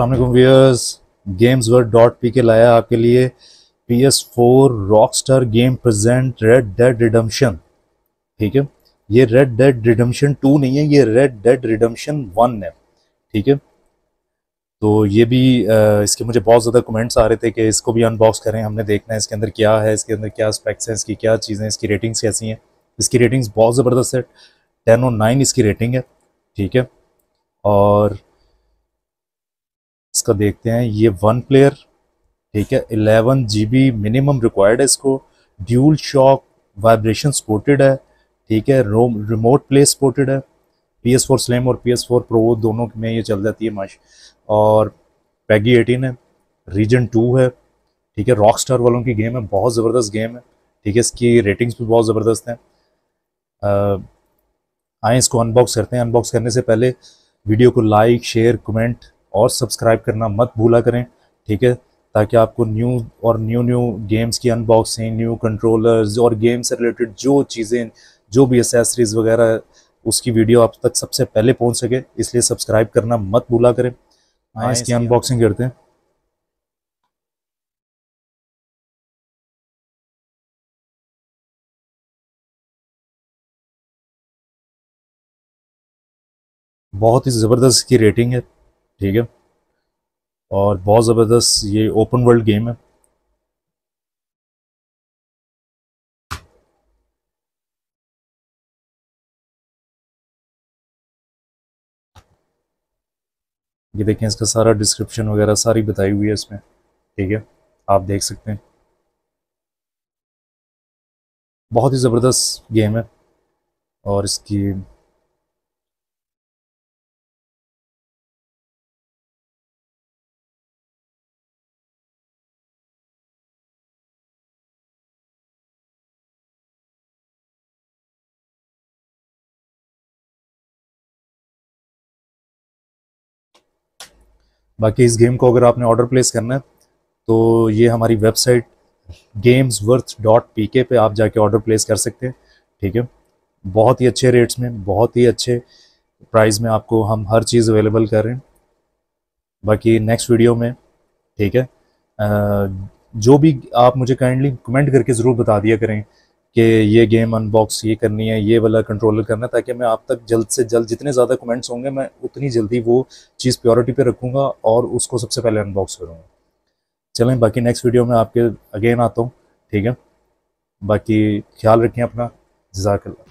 वालेकुम viewers games worth dot P K लाया आपके लिए P S four rock star game present red dead redemption ठीक है? ये रेड डेड रिडम्शन टू नहीं है, ये रेड डेड रिडम्शन वन है। ठीक है? तो ये भी इसके मुझे बहुत ज़्यादा कमेंट्स आ रहे थे कि इसको भी अनबॉक्स करें, हमने देखना है इसके अंदर क्या है, इसके अंदर क्या स्पेक्स हैं, इसकी क्या चीज़ें इसकी रेटिंग्स कैसी हैं। इसकी रेटिंग्स बहुत ज़बरदस्त है टेन और नाइन इसकी रेटिंग है। ठीक है? और इसका देखते हैं। ये वन प्लेयर ठीक है? इलेवन जी बी मिनिमम रिक्वायर्ड है इसको। ड्यूल शॉक वाइब्रेशन सपोर्टेड है, ठीक है? रोम रिमोट प्ले सपोर्टेड है। पी एस फोर स्लेम और पी एस फोर प्रो दोनों में ये चल जाती है माश और पैगी एटीन है रीजन टू है, ठीक है? रॉक स्टार वालों की गेम है, बहुत ज़बरदस्त गेम है, ठीक है? इसकी रेटिंग्स भी बहुत ज़बरदस्त हैं। आए इसको अनबॉक्स करते हैं। अनबॉक्स करने से पहले वीडियो को लाइक शेयर कमेंट और सब्सक्राइब करना मत भूला करें ठीक है? ताकि आपको न्यू और न्यू न्यू गेम्स की अनबॉक्सिंग न्यू कंट्रोलर्स और गेम से रिलेटेड जो चीज़ें जो भी एसेसरीज वगैरह उसकी वीडियो आप तक सबसे पहले पहुँच सके इसलिए सब्सक्राइब करना मत भूला करें। हाँ इसकी अनबॉक्सिंग करते हैं। बहुत ही ज़बरदस्त की रेटिंग है। ठीक है? और बहुत ज़बरदस्त ये ओपन वर्ल्ड गेम है। ये देखें इसका सारा डिस्क्रिप्शन वगैरह सारी बताई हुई है इसमें। ठीक है? आप देख सकते हैं। बहुत ही ज़बरदस्त गेम है। और इसकी बाकी इस गेम को अगर आपने ऑर्डर प्लेस करना है तो ये हमारी website games worth dot P K पे आप जाके ऑर्डर प्लेस कर सकते हैं, ठीक है? बहुत ही अच्छे रेट्स में, बहुत ही अच्छे प्राइस में आपको हम हर चीज़ अवेलेबल कर रहे हैं। बाकी नेक्स्ट वीडियो में, ठीक है? जो भी आप मुझे काइंडली कमेंट करके ज़रूर बता दिया करें। कि ये गेम अनबॉक्स ये करनी है, ये वाला कंट्रोलर करना है, ताकि मैं आप तक जल्द से जल्द जितने ज़्यादा कमेंट्स होंगे, मैं उतनी जल्दी वो चीज़ प्योरिटी पे रखूँगा और उसको सबसे पहले अनबॉक्स करूँगा। चलें, बाकी नेक्स्ट वीडियो में आपके अगेन आता हूँ, ठीक है? बाकी ख्याल रखें अपना। जजाकल्ला